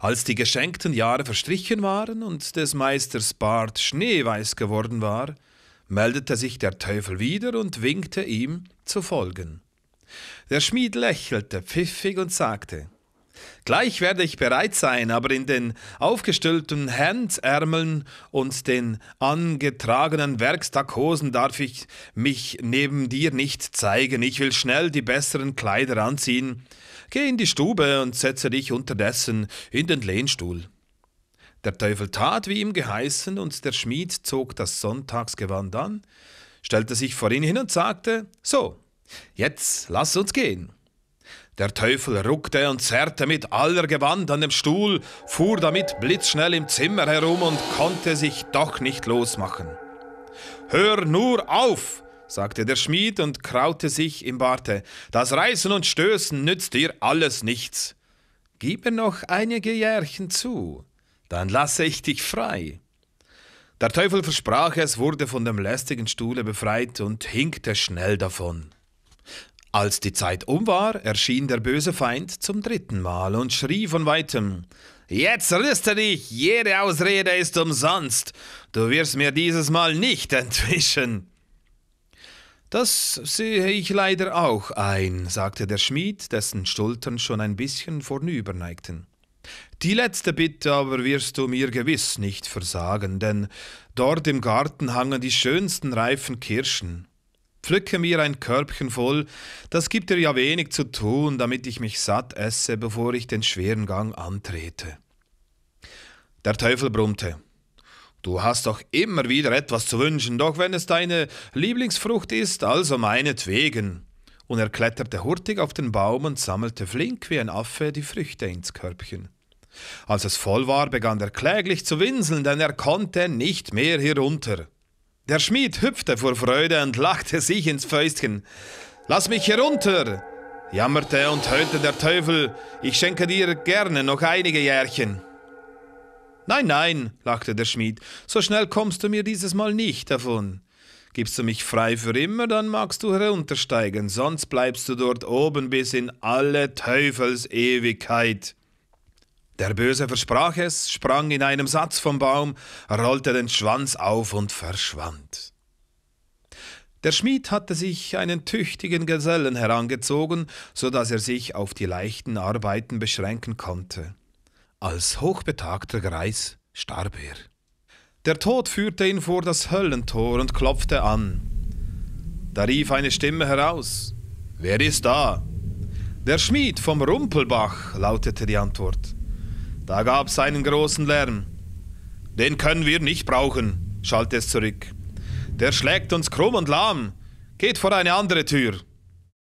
Als die geschenkten Jahre verstrichen waren und des Meisters Bart schneeweiß geworden war, meldete sich der Teufel wieder und winkte ihm zu folgen. Der Schmied lächelte pfiffig und sagte Gleich werde ich bereit sein, aber in den aufgestellten Hemdsärmeln und den angetragenen Werkstackhosen darf ich mich neben dir nicht zeigen. Ich will schnell die besseren Kleider anziehen. Geh in die Stube und setze dich unterdessen in den Lehnstuhl. Der Teufel tat, wie ihm geheißen, und der Schmied zog das Sonntagsgewand an, stellte sich vor ihn hin und sagte: So, jetzt lass uns gehen. Der Teufel ruckte und zerrte mit aller Gewand an dem Stuhl, fuhr damit blitzschnell im Zimmer herum und konnte sich doch nicht losmachen. Hör nur auf, sagte der Schmied und kraute sich im Barte. Das Reißen und Stößen nützt dir alles nichts. Gib mir noch einige Jährchen zu, dann lasse ich dich frei. Der Teufel versprach es, wurde von dem lästigen Stuhle befreit und hinkte schnell davon. Als die Zeit um war, erschien der böse Feind zum dritten Mal und schrie von weitem Jetzt rüste dich, jede Ausrede ist umsonst, du wirst mir dieses Mal nicht entwischen. Das sehe ich leider auch ein, sagte der Schmied, dessen Schultern schon ein bisschen vornüberneigten. Die letzte Bitte aber wirst du mir gewiss nicht versagen, denn dort im Garten hangen die schönsten reifen Kirschen. Pflücke mir ein Körbchen voll, das gibt dir ja wenig zu tun, damit ich mich satt esse, bevor ich den schweren Gang antrete. Der Teufel brummte. Du hast doch immer wieder etwas zu wünschen, doch wenn es deine Lieblingsfrucht ist, also meinetwegen. Und er kletterte hurtig auf den Baum und sammelte flink wie ein Affe die Früchte ins Körbchen. Als es voll war, begann er kläglich zu winseln, denn er konnte nicht mehr herunter. Der Schmied hüpfte vor Freude und lachte sich ins Fäustchen. Lass mich herunter, jammerte und höhnte der Teufel, ich schenke dir gerne noch einige Jährchen. Nein, nein, lachte der Schmied, so schnell kommst du mir dieses Mal nicht davon. Gibst du mich frei für immer, dann magst du heruntersteigen, sonst bleibst du dort oben bis in alle Teufelsewigkeit. Der Böse versprach es, sprang in einem Satz vom Baum, rollte den Schwanz auf und verschwand. Der Schmied hatte sich einen tüchtigen Gesellen herangezogen, so dass er sich auf die leichten Arbeiten beschränken konnte. Als hochbetagter Greis starb er. Der Tod führte ihn vor das Höllentor und klopfte an. Da rief eine Stimme heraus: Wer ist da? Der Schmied vom Rumpelbach, lautete die Antwort. Da gab's einen großen Lärm. Den können wir nicht brauchen, schallte es zurück. Der schlägt uns krumm und lahm. Geht vor eine andere Tür.